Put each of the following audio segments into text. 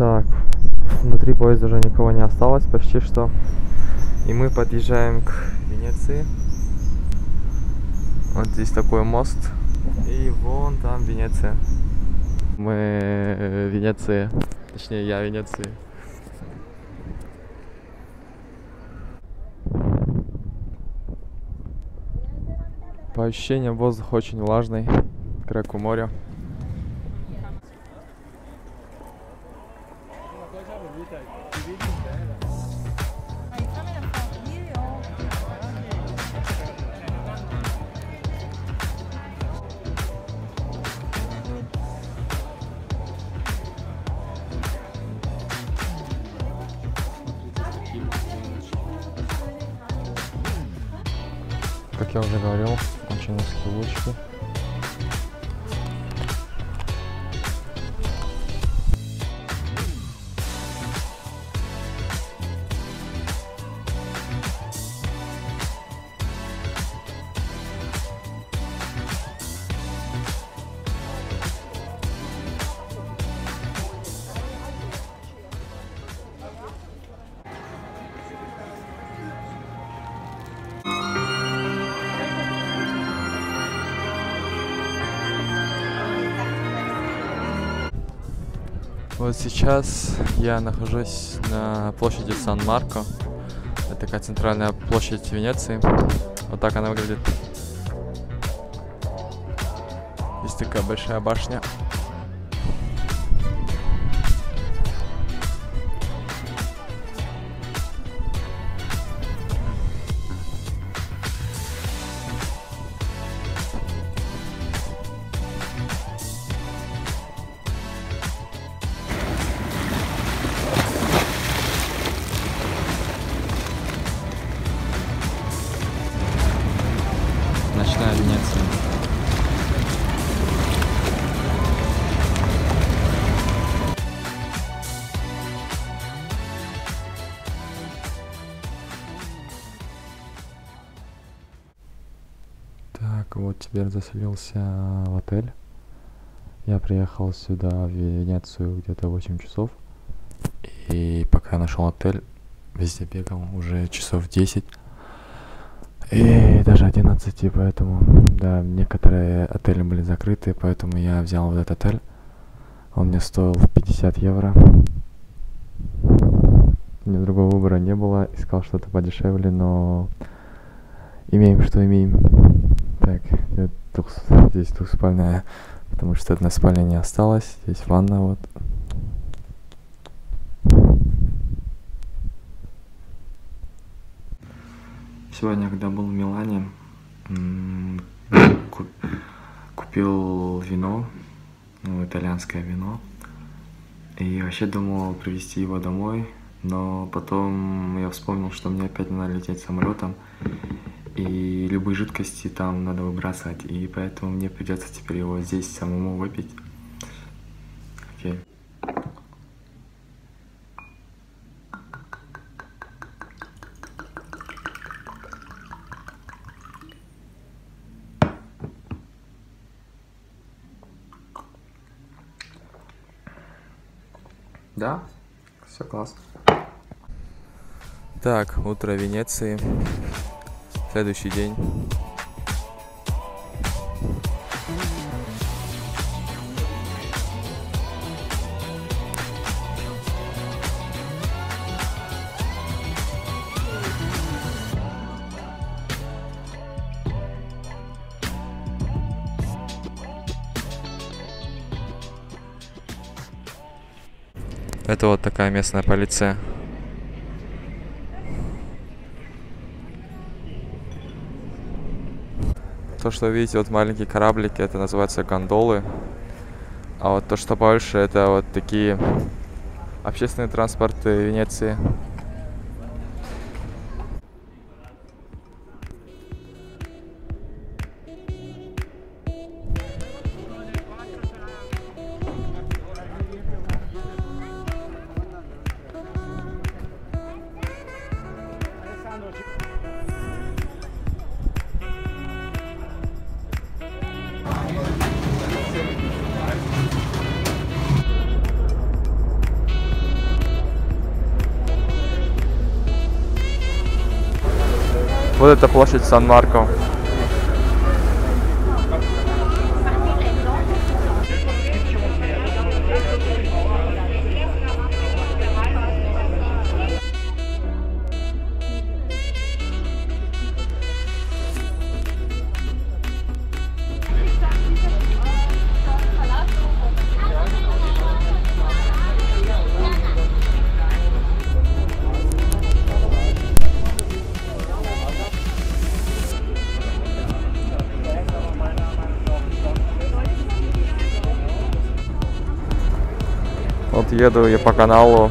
Так, внутри поезда уже никого не осталось почти что. И мы подъезжаем к Венеции. Вот здесь такой мост. И вон там Венеция. Мы в Венеции. Точнее, я Венеции. По ощущениям воздух очень влажный, как у моря. Как я уже говорил, очень узкие улочки. Вот сейчас я нахожусь на площади Сан-Марко. Это такая центральная площадь Венеции. Вот так она выглядит. Здесь такая большая башня. Так, вот теперь заселился в отель. Я приехал сюда, в Венецию, где-то 8 часов. И пока я нашел отель, везде бегал уже часов 10. И даже 11, и поэтому, да, некоторые отели были закрыты, поэтому я взял вот этот отель. Он мне стоил 50 евро. Меня другого выбора не было. Искал что-то подешевле, но имеем, что имеем. Так, двух- здесь двухспальная, потому что одна спальня не осталась. Здесь ванна вот. Сегодня, когда был в Милане, купил вино, ну, итальянское вино. И вообще думал привезти его домой, но потом я вспомнил, что мне опять надо лететь самолетом, и любые жидкости там надо выбрасывать, и поэтому мне придется теперь его здесь самому выпить. Окей. Да, все классно. Так, утро Венеции. Следующий день. Это вот такая местная полиция. То, что вы видите, вот маленькие кораблики, это называется гондолы. А вот то, что больше, это вот такие общественные транспорты Венеции. Вот это площадь Сан-Марко. Еду я по каналу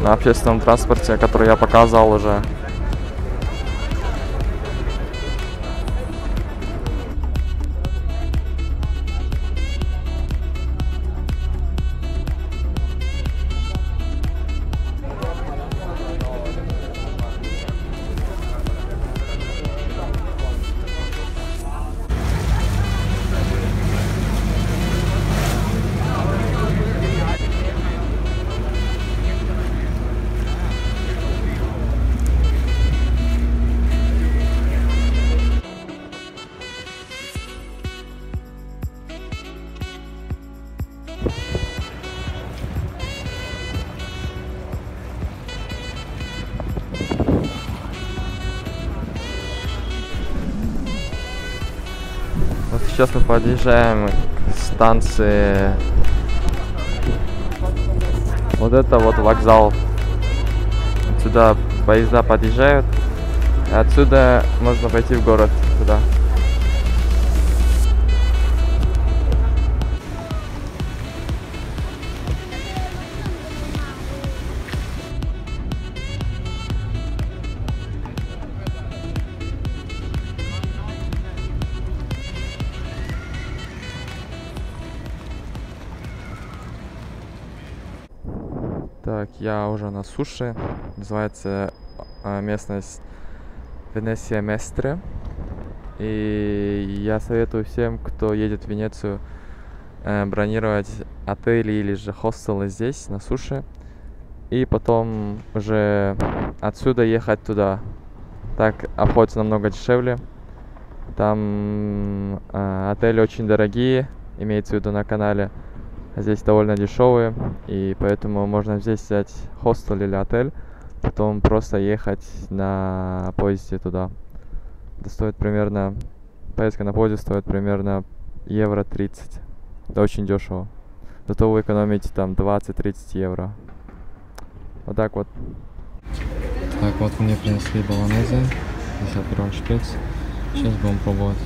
на общественном транспорте, который я показал уже. Сейчас мы подъезжаем к станции. Вот это вот вокзал. Сюда поезда подъезжают. Отсюда можно пойти в город туда. Так, я уже на суше. Называется а, местность Венесия Местре. И я советую всем, кто едет в Венецию, э, бронировать отели или же хостелы здесь, на суше. И потом уже отсюда ехать туда. Так обходится намного дешевле. Там э, отели очень дорогие, имеется в виду на канале. Здесь довольно дешевые, и поэтому можно здесь взять хостел или отель, потом просто ехать на поезде туда. Это стоит примерно, поездка на поезде стоит примерно евро 30. Это очень дешево. Зато вы экономите там 20-30 евро. Вот так вот. Так, вот мне принесли баланезе. Здесь открываем шприц. Сейчас будем пробовать.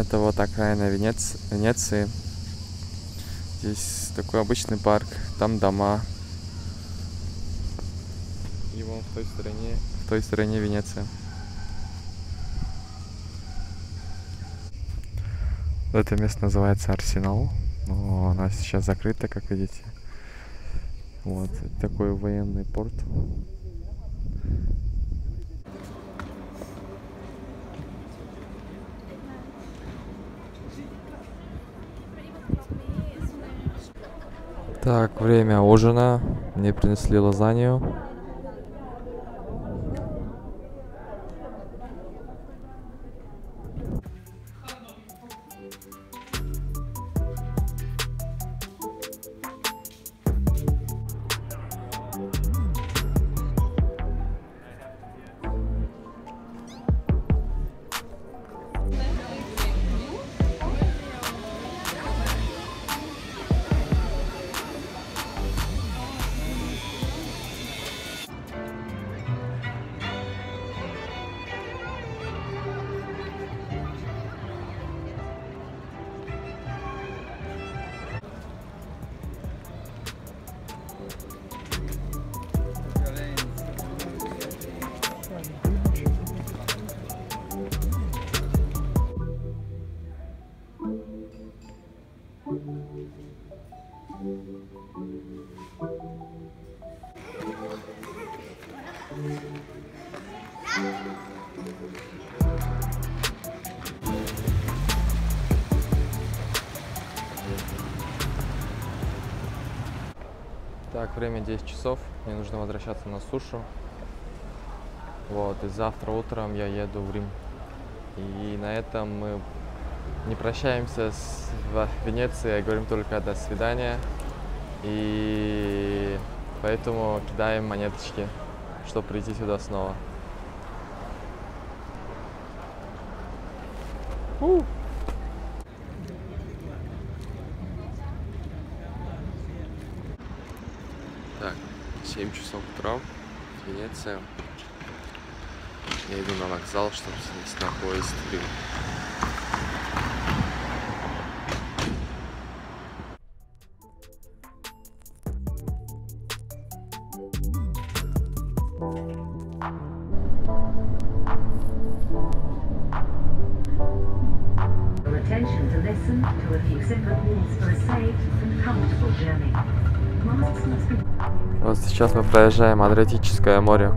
Это вот окраина Венец... Венеции. Здесь такой обычный парк, там дома. И вон в той стороне, в той стороне Венеция. Это место называется Арсенал. Но она сейчас закрыта, как видите. Вот, такой военный порт. Так, время ужина. Мне принесли лазанью. Так, время 10 часов. Мне нужно возвращаться на сушу. Вот, и завтра утром я еду в Рим. И на этом мы не прощаемся с Венецией, а говорим только до свидания. И поэтому кидаем монеточки, чтобы прийти сюда снова. Так, 7 часов утра, Венеция. Я иду на вокзал, чтобы сесть на поезд to a few simple rules for a safe and comfortable journey. Masks must be Вот сейчас мы проезжаем Адриатическое море.